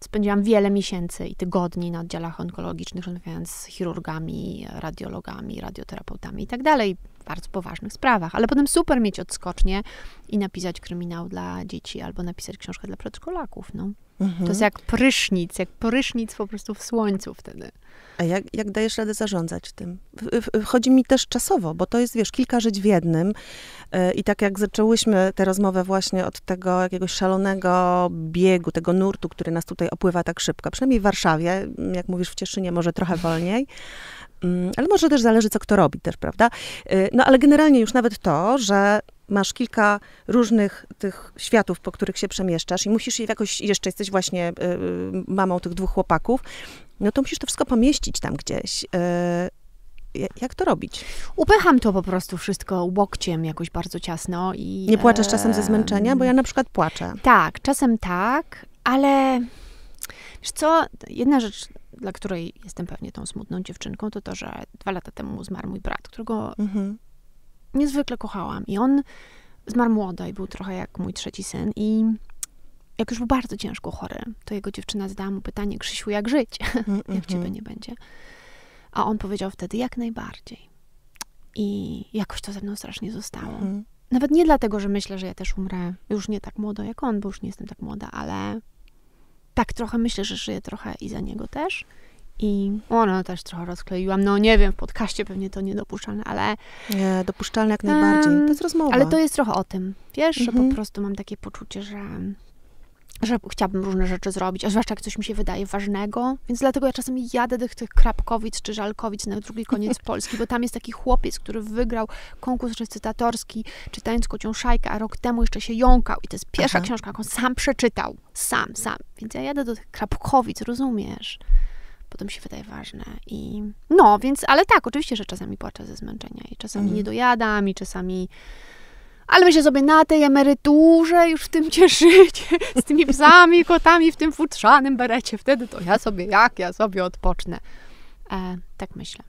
spędziłam wiele miesięcy i tygodni na oddziałach onkologicznych, rozmawiając z chirurgami, radiologami, radioterapeutami i tak dalej, bardzo poważnych sprawach. Ale potem super mieć odskocznie i napisać kryminał dla dzieci albo napisać książkę dla przedszkolaków. No. Mhm. To jest jak prysznic, jak prysznic po prostu w słońcu wtedy. A jak, jak dajesz radę zarządzać tym? Chodzi mi też czasowo, bo to jest, wiesz, kilka żyć w jednym. E, I tak jak zaczęłyśmy tę rozmowę właśnie od tego jakiegoś szalonego biegu, tego nurtu, który nas tutaj opływa tak szybko, przynajmniej w Warszawie, jak mówisz w Cieszynie, może trochę wolniej, ale może też zależy, co kto robi też, prawda? E, No ale generalnie już nawet to, że masz kilka różnych tych światów, po których się przemieszczasz i musisz je jakoś, jeszcze jesteś właśnie y, y, mamą tych dwóch chłopaków, no to musisz to wszystko pomieścić tam gdzieś. Ja- Jak to robić? Upycham to po prostu wszystko łokciem jakoś bardzo ciasno i... Nie płaczesz czasem ze zmęczenia? Bo ja na przykład płaczę. Tak, czasem tak, ale wiesz co, jedna rzecz, dla której jestem pewnie tą smutną dziewczynką, to to, że dwa lata temu zmarł mój brat, którego Mhm. niezwykle kochałam. I on zmarł młodo i był trochę jak mój trzeci syn. I jak już był bardzo ciężko chory, to jego dziewczyna zadała mu pytanie, Krzysiu, jak żyć? Jak ciebie mhm. nie będzie? A on powiedział wtedy, jak najbardziej. I jakoś to ze mną strasznie zostało. Mhm. Nawet nie dlatego, że myślę, że ja też umrę już nie tak młodo jak on, bo już nie jestem tak młoda, ale tak trochę myślę, że żyję trochę i za niego też. I ona też trochę rozkleiłam. No nie wiem, w podcaście pewnie to niedopuszczalne, ale... Nie, dopuszczalne jak najbardziej. To jest rozmowa. Ale to jest trochę o tym. Wiesz, że Mhm. po prostu mam takie poczucie, że że chciałabym różne rzeczy zrobić, a zwłaszcza jak coś mi się wydaje ważnego, więc dlatego ja czasami jadę do tych Krapkowic czy Żalkowic na drugi koniec Polski, bo tam jest taki chłopiec, który wygrał konkurs recytatorski czytając Kocią Szajkę, a rok temu jeszcze się jąkał i to jest pierwsza Aha. książka, jaką sam przeczytał, sam, sam, więc ja jadę do tych Krapkowic, rozumiesz? Bo to mi się wydaje ważne i no, więc, ale tak, oczywiście, że czasami płaczę ze zmęczenia i czasami Mhm. nie dojadam i czasami ale myślę sobie, na tej emeryturze już w tym cieszycie, z tymi psami, kotami w tym futrzanym berecie, wtedy to ja sobie, jak ja sobie odpocznę. E, tak myślę.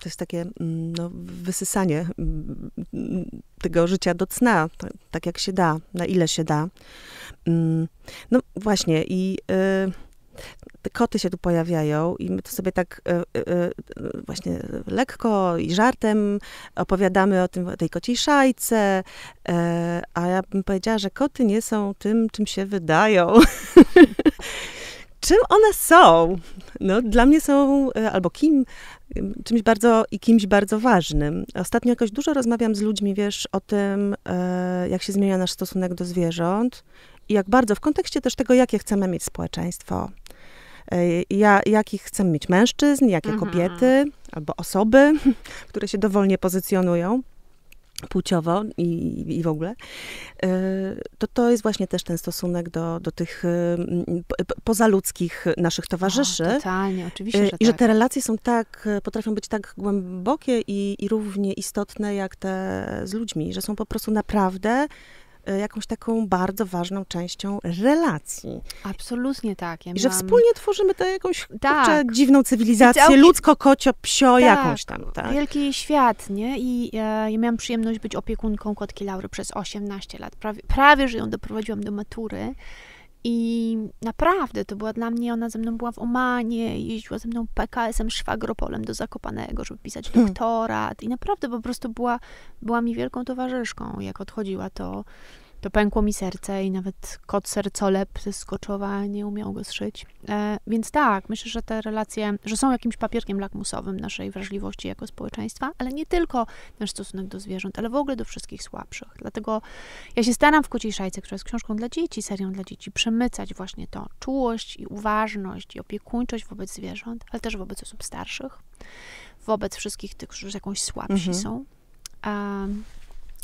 To jest takie mm, no, wysysanie mm, tego życia do cna, tak, tak jak się da, na ile się da. Mm, No właśnie i y, koty się tu pojawiają i my to sobie tak y, y, y, właśnie lekko i żartem opowiadamy o tym, o tej kociej szajce, e, a ja bym powiedziała, że koty nie są tym, czym się wydają. czym one są? No, dla mnie są, albo kim, czymś bardzo i kimś bardzo ważnym. Ostatnio jakoś dużo rozmawiam z ludźmi, wiesz, o tym, jak się zmienia nasz stosunek do zwierząt i jak bardzo w kontekście też tego, jakie chcemy mieć społeczeństwo. E, Ja, jakich chcemy mieć mężczyzn, jakie Mhm. kobiety albo osoby, które się dowolnie pozycjonują płciowo i, i w ogóle, e, to to jest właśnie też ten stosunek do, do tych m, po- po- pozaludzkich naszych towarzyszy. O, totalnie, oczywiście, E, że I że tak. te relacje są tak, potrafią być tak głębokie i, i równie istotne jak te z ludźmi, że są po prostu naprawdę jakąś taką bardzo ważną częścią relacji. Absolutnie tak. Ja I że wspólnie tworzymy tę jakąś Tak. kurczę, dziwną cywilizację, Całkiem- ludzko-kocio-psio, Tak, jakąś tam, tak? Wielki świat, nie? I e, ja miałam przyjemność być opiekunką kotki Laury przez 18 lat. Prawie, prawie że ją doprowadziłam do matury. I naprawdę to była dla mnie, ona ze mną była w Omanie, jeździła ze mną PKS-em szwagropolem do Zakopanego, żeby pisać Hmm. doktorat. I naprawdę po prostu była, była mi wielką towarzyszką. Jak odchodziła, to, to pękło mi serce i nawet kot sercolep ze Skoczowa nie umiał go zszyć. E, więc tak, myślę, że te relacje, że są jakimś papierkiem lakmusowym naszej wrażliwości jako społeczeństwa, ale nie tylko nasz stosunek do zwierząt, ale w ogóle do wszystkich słabszych. Dlatego ja się staram w Kociej Szajce, która jest książką dla dzieci, serią dla dzieci, przemycać właśnie to czułość i uważność i opiekuńczość wobec zwierząt, ale też wobec osób starszych, wobec wszystkich tych, którzy jakąś słabsi Mhm. są. Um,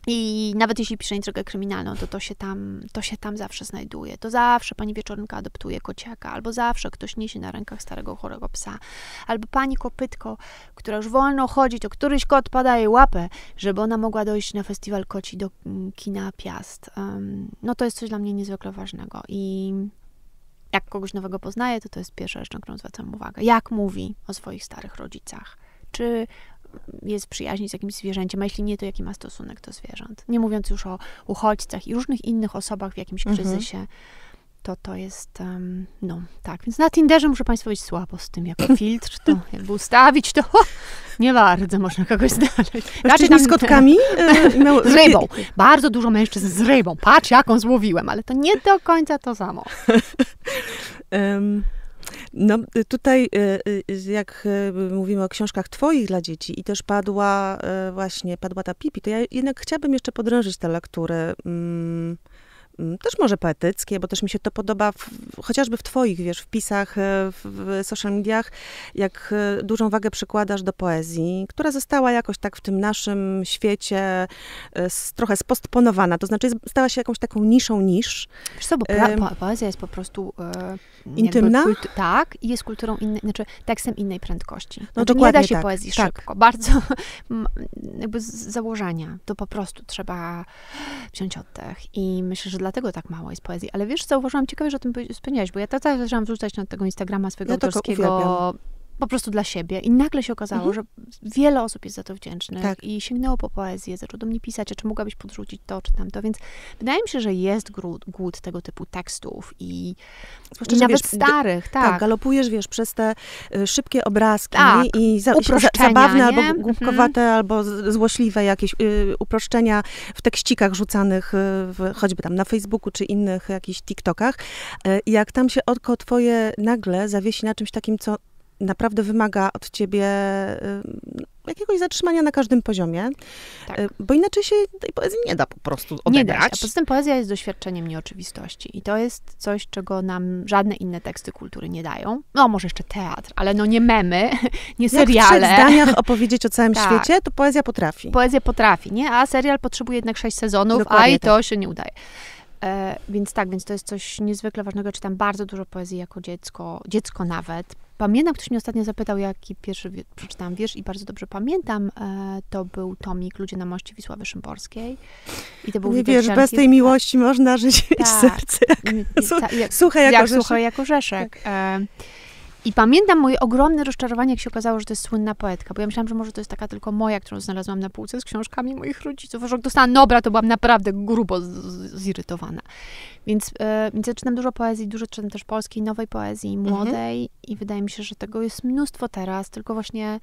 i nawet jeśli piszę intrygę kryminalną, to to się, tam, to się tam zawsze znajduje. To zawsze pani wieczorynka adoptuje kociaka, albo zawsze ktoś niesie na rękach starego, chorego psa. Albo pani kopytko, która już wolno chodzi, to któryś kot pada jej łapę, żeby ona mogła dojść na festiwal koci do mm, kina Piast. Em, no to jest coś dla mnie niezwykle ważnego. I jak kogoś nowego poznaję, to to jest pierwsza rzecz, na którą zwracam uwagę. Jak mówi o swoich starych rodzicach? Czy jest przyjaźni z jakimś zwierzęciem, a jeśli nie, to jaki ma stosunek do zwierząt. Nie mówiąc już o uchodźcach i różnych innych osobach w jakimś Mhm. kryzysie, to to jest, em, no tak. Więc na Tinderze muszę Państwu powiedzieć słabo z tym jako filtr, to jakby ustawić, to nie bardzo można kogoś znaleźć. Mężczyźni z kotkami? e, miał- Z rybą. Bardzo dużo mężczyzn z rybą. Patrz, jaką złowiłem, ale to nie do końca to samo. Em, No tutaj, y, y, jak y, mówimy o książkach twoich dla dzieci i też padła właśnie, padła ta Pipi, to ja jednak chciałabym jeszcze podrążyć te lektury. mm, mm, Też może poetyckie, bo też mi się to podoba, w, chociażby w twoich, wiesz, wpisach e, w, w social mediach, jak e, dużą wagę przykładasz do poezji, która została jakoś tak w tym naszym świecie e, s- trochę spostponowana, to znaczy stała się jakąś taką niszą nisz. Wiesz co, bo pra- poezja jest po prostu... E, Intymna? kultu- tak, i jest kulturą innej, znaczy tekstem innej prędkości. Znaczy, nie dokładnie da się tak, poezji tak. szybko, bardzo jakby z założenia. To po prostu trzeba wziąć oddech i myślę, że dlatego tak mało jest poezji. Ale wiesz, zauważyłam, ciekawe, że o tym wspomniałeś, bo ja to zaczęłam wrzucać na tego Instagrama swojego Ja autorskiego. Po prostu dla siebie i nagle się okazało, Mhm. że wiele osób jest za to wdzięcznych Tak. i sięgnęło po poezję, zaczęło do mnie pisać, a czy mogłabyś podrzucić to, czy tamto, więc wydaje mi się, że jest głód, głód tego typu tekstów i, Zwłaszcza, i nawet wiesz, starych, Tak, tak. galopujesz, wiesz, przez te y, szybkie obrazki Tak, i za, zabawne nie? albo Mhm. głupkowate, albo z- złośliwe jakieś y, uproszczenia w tekścikach rzucanych y, w, choćby tam na Facebooku czy innych jakichś TikTokach. Y, jak tam się oko twoje nagle zawiesi na czymś takim, co naprawdę wymaga od ciebie y, jakiegoś zatrzymania na każdym poziomie, Tak. y, bo inaczej się tej poezji nie da po prostu Nie odebrać. da się. A poza tym poezja jest doświadczeniem nieoczywistości. I to jest coś, czego nam żadne inne teksty kultury nie dają. No, może jeszcze teatr, ale no nie memy, nie Jak w seriale. zdaniach opowiedzieć o całym Tak. świecie, to poezja potrafi. Poezja potrafi, nie? A serial potrzebuje jednak sześć sezonów, a Dokładnie i to się nie udaje. E, więc tak, więc to jest coś niezwykle ważnego. Czytam bardzo dużo poezji jako dziecko, dziecko nawet. Pamiętam, ktoś mnie ostatnio zapytał, jaki pierwszy wie- przeczytałam wiersz i bardzo dobrze pamiętam. E, to był tomik Ludzie na moście Wisławy Szymborskiej. I to był Nie wiesz, bez tej miłości można żyć mieć Tak. serce. Mm, Su- ta- jak, jako jak sucho, jako rzeszek. E, I pamiętam moje ogromne rozczarowanie, jak się okazało, że to jest słynna poetka, bo ja myślałam, że może to jest taka tylko moja, którą znalazłam na półce z książkami moich rodziców. Że jak dostałam Nobra, to byłam naprawdę grubo zirytowana. Więc, e, więc ja czytam dużo poezji, dużo czytam też polskiej, nowej poezji, młodej i wydaje mi się, że tego jest mnóstwo teraz, tylko właśnie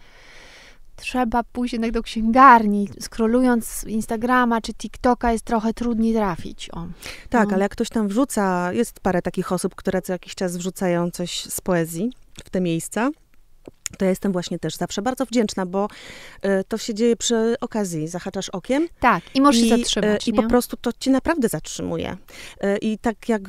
trzeba pójść jednak do księgarni. Skrolując Instagrama czy TikToka jest trochę trudniej trafić. O. Tak, No. ale jak ktoś tam wrzuca, jest parę takich osób, które co jakiś czas wrzucają coś z poezji w te miejsca, to ja jestem właśnie też zawsze bardzo wdzięczna, bo y, to się dzieje przy okazji. Zahaczasz okiem Tak, i możesz i, się y, zatrzymać. i po prostu to cię naprawdę zatrzymuje. Y, I tak jak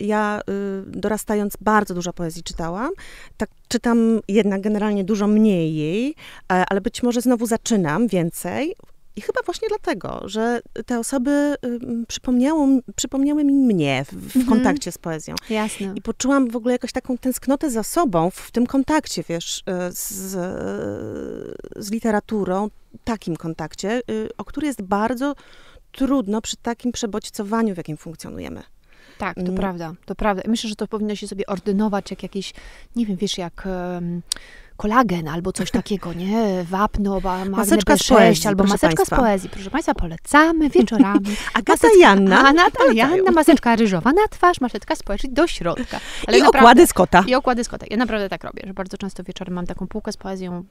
ja dorastając bardzo dużo poezji czytałam, tak czytam jednak generalnie dużo mniej jej, e, ale być może znowu zaczynam więcej. I chyba właśnie dlatego, że te osoby y, przypomniało, przypomniały mi mnie w, w Mhm. kontakcie z poezją. Jasne. I poczułam w ogóle jakąś taką tęsknotę za sobą w, tym kontakcie, wiesz, e, z, z literaturą, takim kontakcie, y, o który jest bardzo trudno przy takim przebodźcowaniu, w jakim funkcjonujemy. Tak, to Mm. prawda, to prawda. Myślę, że to powinno się sobie ordynować jak jakiś, nie wiem, wiesz, jak em, kolagen albo coś takiego, nie? Wapno, Maseczka z B6 poezji, albo maseczka państwa. z poezji. Proszę Państwa, polecamy wieczorami. Agata Maseczka- Janna. A Natalia, polecają. Janna, maseczka ryżowa na twarz, maseczka z poezji do środka. Ale I naprawdę- okłady z kota. I okłady z kotek. Ja naprawdę tak robię, że bardzo często wieczorem mam taką półkę z poezją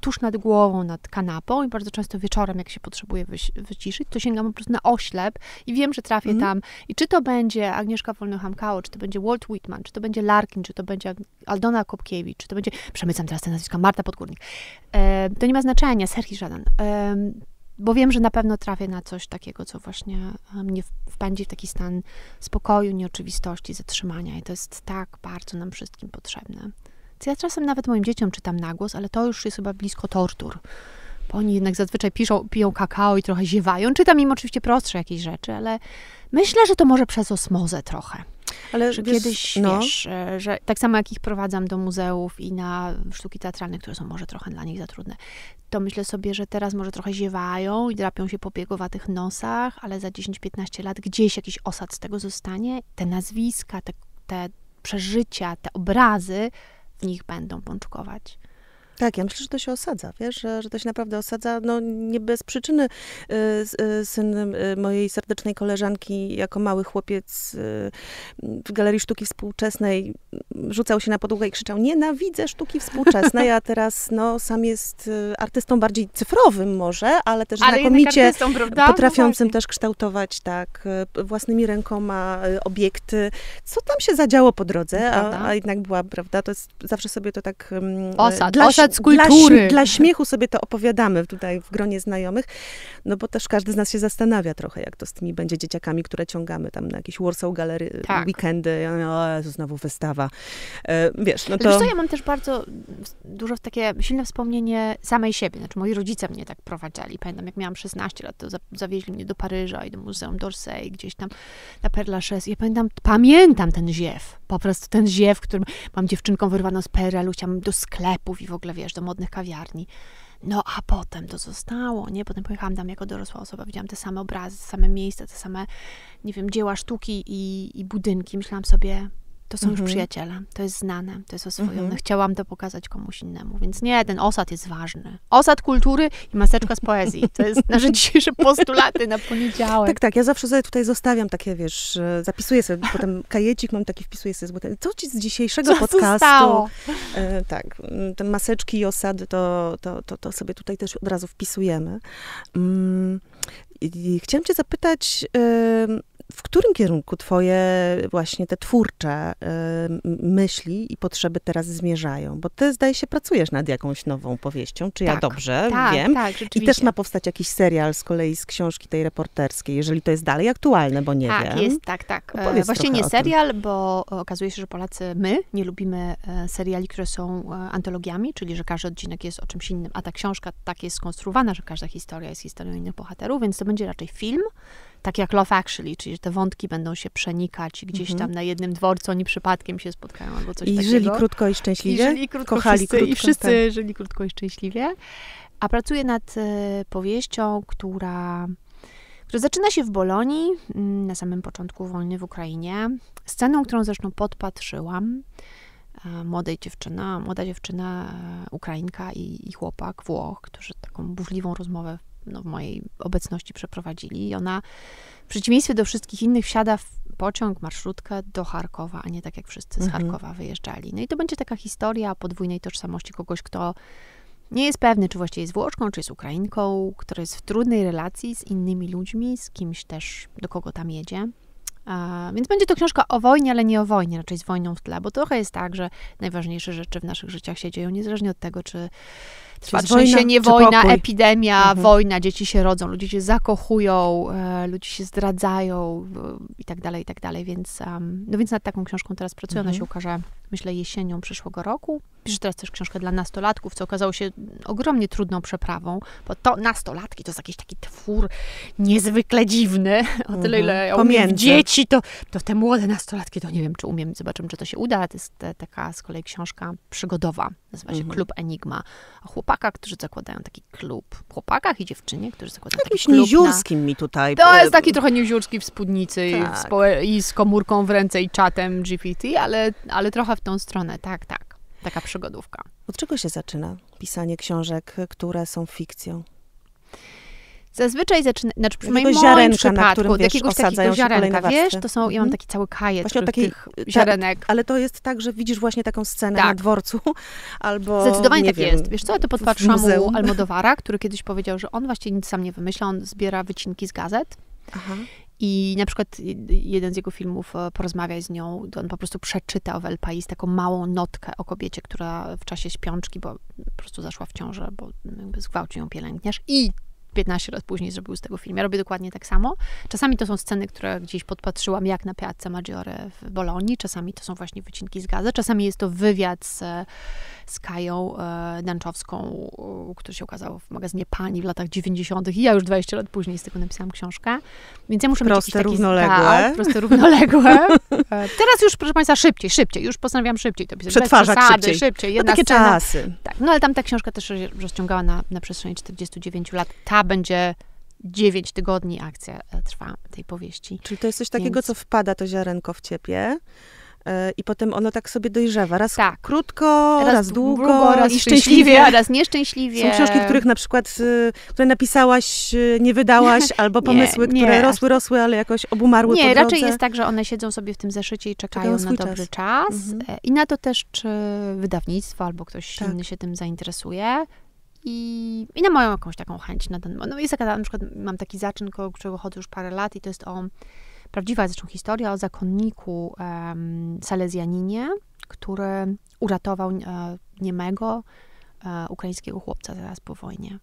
tuż nad głową, nad kanapą i bardzo często wieczorem, jak się potrzebuję wyś, wyciszyć, to sięgam po prostu na oślep i wiem, że trafię Mhm. tam. I czy to będzie Agnieszka Wolno-Hamkało, czy to będzie Walt Whitman, czy to będzie Larkin, czy to będzie Aldona Kopkiewicz, czy to będzie, przemycam teraz te nazwiska, Marta Podgórnik. E, to nie ma znaczenia, Serhii żaden. E, bo wiem, że na pewno trafię na coś takiego, co właśnie e, mnie wpędzi w taki stan spokoju, nieoczywistości, zatrzymania. I to jest tak bardzo nam wszystkim potrzebne. Co ja czasem nawet moim dzieciom czytam na głos, ale to już jest chyba blisko tortur. Bo oni jednak zazwyczaj piszą, piją kakao i trochę ziewają. Czytam im oczywiście prostsze jakieś rzeczy, ale myślę, że to może przez osmozę trochę. Ale Że wiesz, kiedyś, no, wiesz, e, że tak samo jak ich prowadzam do muzeów i na sztuki teatralne, które są może trochę dla nich za trudne, to myślę sobie, że teraz może trochę ziewają i drapią się po biegowatych nosach, ale za 10-15 lat gdzieś jakiś osad z tego zostanie. Te nazwiska, te, te przeżycia, te obrazy w nich będą pączkować. Tak, ja myślę, że to się osadza, wiesz, że, że to się naprawdę osadza. No nie bez przyczyny y, y, syn y, mojej serdecznej koleżanki jako mały chłopiec w Galerii Sztuki Współczesnej rzucał się na podłogę i krzyczał nienawidzę sztuki współczesnej, a teraz no sam jest artystą bardziej cyfrowym może, ale też znakomicie artystą, prawda? potrafiącym No też kształtować tak własnymi rękoma obiekty. Co tam się zadziało po drodze, a, a jednak była, prawda, to jest zawsze sobie to tak... mm, Osad, dla, osad z dla, kultury. śm- dla śmiechu sobie to opowiadamy tutaj w gronie znajomych, no bo też każdy z nas się zastanawia trochę, jak to z tymi będzie dzieciakami, które ciągamy tam na jakieś Warsaw Gallery Tak. weekendy. O znowu wystawa. E, wiesz, no To... Wiesz co, ja mam też bardzo dużo takie silne wspomnienie samej siebie. Znaczy, moi rodzice mnie tak prowadzili. Pamiętam, jak miałam 16 lat, to za- zawieźli mnie do Paryża i do Muzeum d'Orsay, gdzieś tam na Père Lachaise. Ja pamiętam, pamiętam ten ziew. Po prostu ten ziew, którym mam dziewczynką wyrwaną z PRL-u, chciałam do sklepów i w ogóle, wiesz, do modnych kawiarni. No, a potem to zostało, nie? Potem pojechałam tam jako dorosła osoba, widziałam te same obrazy, te same miejsca, te same, nie wiem, dzieła sztuki i, i budynki. Myślałam sobie, to są już Mhm. przyjaciele, to jest znane, to jest oswojone. Mhm. Chciałam to pokazać komuś innemu, więc nie, ten osad jest ważny. Osad kultury i maseczka z poezji. To jest nasze dzisiejsze postulaty na poniedziałek. Tak, tak. Ja zawsze sobie tutaj zostawiam takie, wiesz, że zapisuję sobie, potem kajecik mam taki, wpisuję sobie. Co ci z dzisiejszego Co podcastu? E, tak, te maseczki i osady, to, to, to, to sobie tutaj też od razu wpisujemy. Mm, i- i chciałam cię zapytać, w którym kierunku twoje właśnie te twórcze y, myśli i potrzeby teraz zmierzają? Bo ty, zdaje się, pracujesz nad jakąś nową powieścią, czy ja Tak, dobrze tak, wiem? tak, I też ma powstać jakiś serial z kolei z książki tej reporterskiej, jeżeli to jest dalej aktualne, bo nie tak, wiem. jest, tak, tak. E, Opowiedz Właśnie trochę nie o tym. serial, bo okazuje się, że Polacy, my nie lubimy e, seriali, które są e, antologiami, czyli że każdy odcinek jest o czymś innym, a ta książka tak jest skonstruowana, że każda historia jest historią innych bohaterów, więc to będzie raczej film, tak jak Love Actually, czyli że te wątki będą się przenikać i gdzieś Mhm. tam na jednym dworcu oni przypadkiem się spotkają albo coś I takiego. żyli krótko i szczęśliwie? I żyli krótko Kochali wszyscy, krótko, i wszyscy tak. żyli krótko i szczęśliwie. A pracuję nad e, powieścią, która, która zaczyna się w Bolonii, mm, na samym początku wojny w Ukrainie. Sceną, którą zresztą podpatrzyłam. E, Młodej dziewczyna, młoda dziewczyna, e, Ukrainka i, i chłopak, Włoch, którzy taką burzliwą rozmowę no, w mojej obecności przeprowadzili. I ona w przeciwieństwie do wszystkich innych wsiada w pociąg, marszrutkę do Charkowa, a nie tak jak wszyscy z Mhm. Charkowa wyjeżdżali. No i to będzie taka historia podwójnej tożsamości kogoś, kto nie jest pewny, czy właściwie jest Włoszką, czy jest Ukrainką, która jest w trudnej relacji z innymi ludźmi, z kimś też, do kogo tam jedzie. A, więc będzie to książka o wojnie, ale nie o wojnie, raczej z wojną w tle, bo trochę jest tak, że najważniejsze rzeczy w naszych życiach się dzieją, niezależnie od tego, czy trwa wojna, trzęsienie, wojna, pokój. epidemia, Mhm. wojna, dzieci się rodzą, ludzie się zakochują, e, ludzie się zdradzają e, i tak dalej, i tak dalej, więc, um, no więc nad taką książką teraz pracuję, ona Mhm. się ukaże, myślę, jesienią przyszłego roku. Piszę teraz też książkę dla nastolatków, co okazało się ogromnie trudną przeprawą, bo to nastolatki to jest jakiś taki twór niezwykle dziwny, o tyle Mhm. ile ja umiem dzieci, to, to te młode nastolatki, to nie wiem, czy umiem, zobaczymy, czy to się uda. To jest e, taka z kolei książka przygodowa, nazywa się Mhm. Klub Enigma, o chłopakach, którzy zakładają taki klub, chłopakach i dziewczynie, którzy zakładają Jakimś taki klub na... niziurskim mi tutaj. To jest taki trochę niuziurski w spódnicy i, Tak. społe- i z komórką w ręce i czatem GPT, ale, ale trochę w tą stronę, tak, tak. Taka przygodówka. Od czego się zaczyna pisanie książek, które są fikcją? Zazwyczaj zaczyna, znaczy przynajmniej w moim ziarenka, na przypadku, od jakiegoś takiego ziarenka, wiesz, to są, ja mam Mhm. taki cały kajet Właśnie takiej- tych tak, ziarenek. Ale to jest tak, że widzisz właśnie taką scenę Tak. na dworcu, albo Zdecydowanie nie tak wiem, jest. Wiesz co, ja to podpatrzyłam u. Almodowara, który kiedyś powiedział, że on właśnie nic sam nie wymyśla, on zbiera wycinki z gazet Aha. i na przykład jeden z jego filmów, e, Porozmawiaj z nią, on po prostu przeczytał w El Pais taką małą notkę o kobiecie, która w czasie śpiączki, bo po prostu zaszła w ciążę, bo jakby zgwałcił ją pielęgniarz i 15 lat później zrobił z tego film. Ja robię dokładnie tak samo. Czasami to są sceny, które gdzieś podpatrzyłam, jak na Piazza Maggiore w Bolonii, czasami to są właśnie wycinki z gazet, czasami jest to wywiad z, z Kają e, Danczowską, który się ukazał w magazynie Pani w latach 90. i ja już 20 lat później z tego napisałam książkę. Więc ja muszę Proste, mieć taki... równoległe. Tak, proste, równoległe. E, Teraz już, proszę Państwa, szybciej, szybciej. Już postanawiam szybciej to pisać. Przetwarzać przesady, szybciej. szybciej. No takie scena, czasy. tak, no ale tam ta książka też rozciągała na, na przestrzeni 49 lat. Ta będzie 9 tygodni, akcja e, trwa tej powieści. Czyli to jest coś takiego, Więc- co wpada to ziarenko w ciebie e, i potem ono tak sobie dojrzewa. Raz Tak. krótko, raz, długo, raz i szczęśliwie, raz nieszczęśliwie. Są książki, których na przykład, y, które napisałaś, y, nie wydałaś, albo pomysły, nie, które rosły, rosły, ale jakoś obumarły Nie, raczej jest tak, że one siedzą sobie w tym zeszycie i czekają, Czekają na dobry czas. czas. Mhm. E, I na to też, czy wydawnictwo albo ktoś Tak. inny się tym zainteresuje. I, I na moją jakąś taką chęć na ten No jest taka, na przykład mam taki zaczyn, którego chodzę już parę lat i to jest o, prawdziwa zresztą historia o zakonniku um, Salezjaninie, który uratował e, niemego e, ukraińskiego chłopca zaraz po wojnie.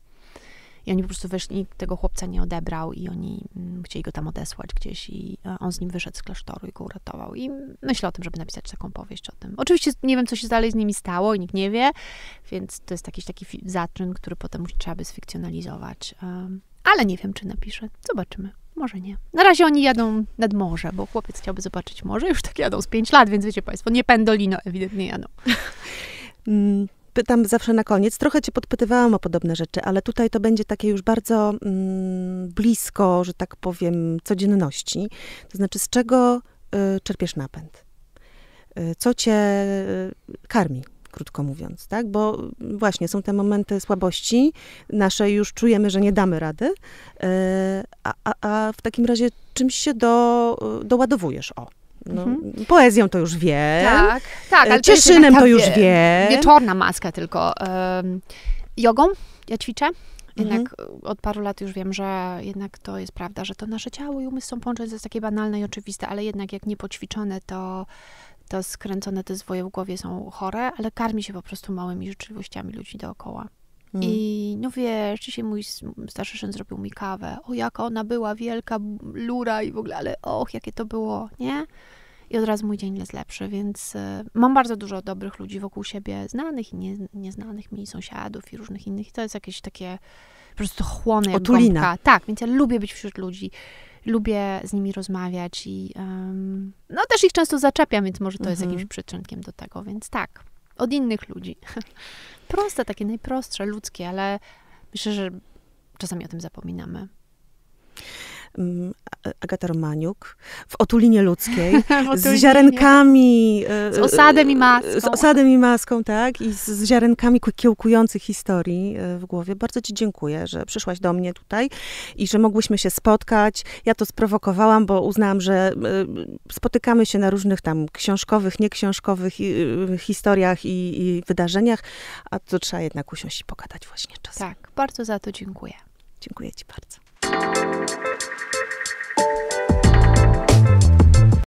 I oni po prostu wyszli, tego chłopca nie odebrał i oni mm, chcieli go tam odesłać gdzieś i e, on z nim wyszedł z klasztoru i go uratował. I myślę o tym, żeby napisać taką powieść o tym. Oczywiście nie wiem, co się dalej z nimi stało i nikt nie wie, więc to jest jakiś taki zaczyn, który potem trzeba by sfikcjonalizować. Ale nie wiem, czy napiszę. Zobaczymy. Może nie. Na razie oni jadą nad morze, bo chłopiec chciałby zobaczyć morze. Już tak jadą z pięć lat, więc wiecie Państwo, nie pendolino ewidentnie jadą. Pytam zawsze na koniec. Trochę cię podpytywałam o podobne rzeczy, ale tutaj to będzie takie już bardzo mm, blisko, że tak powiem, codzienności. To znaczy, z czego y, czerpiesz napęd? Y, co cię y, karmi? Krótko mówiąc, tak? Bo y, właśnie są te momenty słabości nasze, już czujemy, że nie damy rady, y, a, a, a w takim razie czymś się do, doładowujesz? O, no, poezją to już wiem. Tak, tak. Ale to Cieszynem ta to już wie- wiem. Wieczorna maska tylko. Um, jogą ja ćwiczę. Jednak mhm. od paru lat już wiem, że jednak to jest prawda, że to nasze ciało i umysł są połączone, to jest takie banalne i oczywiste, ale jednak jak niepoćwiczone, to to skręcone te zwoje w głowie są chore, ale karmi się po prostu małymi życzliwościami ludzi dookoła. Mm. I no wiesz, dzisiaj mój starszy syn zrobił mi kawę. O, jaka ona była wielka, lura i w ogóle, ale och, jakie to było, nie? I od razu mój dzień jest lepszy, więc y, mam bardzo dużo dobrych ludzi wokół siebie, znanych i nie, nieznanych mi, sąsiadów i różnych innych. I to jest jakieś takie po prostu chłonę Otulina. Gąbka. Tak, więc ja lubię być wśród ludzi lubię z nimi rozmawiać i um, no też ich często zaczepiam, więc może to mhm. jest jakimś przyczynkiem do tego, więc tak, od innych ludzi. Proste, takie najprostsze, ludzkie, ale myślę, że czasami o tym zapominamy. Mm, Agata Romaniuk w otulinie ludzkiej, w z ziarenkami. Z e, osadem i maską. Z osadem i maską, tak, i z ziarenkami kiełkujących historii e, w głowie. Bardzo ci dziękuję, że przyszłaś do mnie tutaj i że mogłyśmy się spotkać. Ja to sprowokowałam, bo uznałam, że e, spotykamy się na różnych tam książkowych, nieksiążkowych historiach i, i wydarzeniach, a to trzeba jednak usiąść i pogadać właśnie czasem. Tak, bardzo za to dziękuję. Dziękuję ci bardzo.